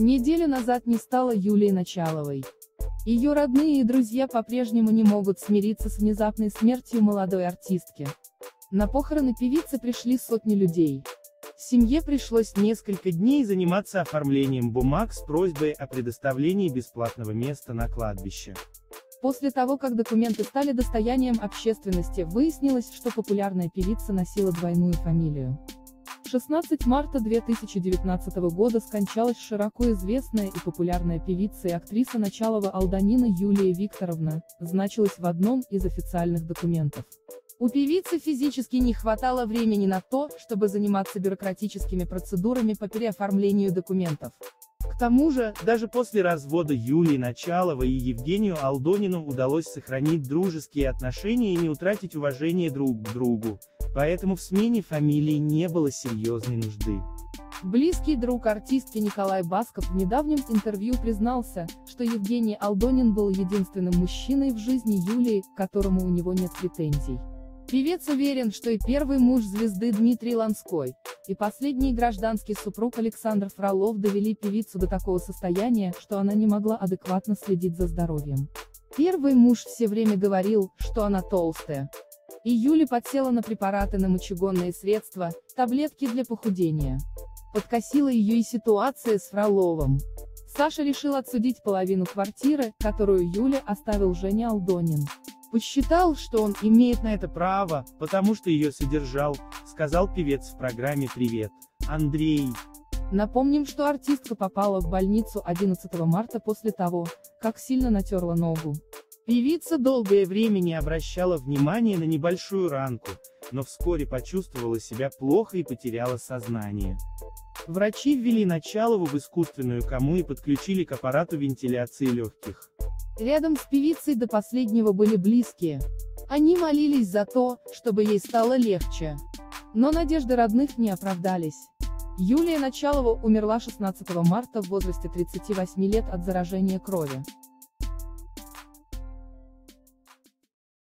Неделю назад не стало Юлии Началовой. Ее родные и друзья по-прежнему не могут смириться с внезапной смертью молодой артистки. На похороны певицы пришли сотни людей. Семье пришлось несколько дней заниматься оформлением бумаг с просьбой о предоставлении бесплатного места на кладбище. После того, как документы стали достоянием общественности, выяснилось, что популярная певица носила двойную фамилию. 16 марта 2019 года скончалась широко известная и популярная певица и актриса Началова Алданина Юлия Викторовна, значилась в одном из официальных документов. У певицы физически не хватало времени на то, чтобы заниматься бюрократическими процедурами по переоформлению документов. К тому же, даже после развода Юлии Началовой и Евгению Алдонину удалось сохранить дружеские отношения и не утратить уважение друг к другу, поэтому в смене фамилии не было серьезной нужды. Близкий друг артистки Николай Басков в недавнем интервью признался, что Евгений Алдонин был единственным мужчиной в жизни Юлии, к которому у него нет претензий. Певец уверен, что и первый муж звезды Дмитрий Ланской, и последний гражданский супруг Александр Фролов довели певицу до такого состояния, что она не могла адекватно следить за здоровьем. Первый муж все время говорил, что она толстая. И Юля подсела на препараты на мочегонные средства, таблетки для похудения. Подкосила ее и ситуация с Фроловым. Саша решил отсудить половину квартиры, которую Юля оставил Жене Алдонин. Посчитал, что он имеет на это право, потому что ее содержал, сказал певец в программе «Привет, Андрей». Напомним, что артистка попала в больницу 11 марта после того, как сильно натерла ногу. Певица долгое время не обращала внимания на небольшую ранку, но вскоре почувствовала себя плохо и потеряла сознание. Врачи ввели Началову в искусственную кому и подключили к аппарату вентиляции легких. Рядом с певицей до последнего были близкие. Они молились за то, чтобы ей стало легче. Но надежды родных не оправдались. Юлия Началова умерла 16 марта в возрасте 38 лет от заражения крови.